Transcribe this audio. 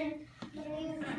Christian with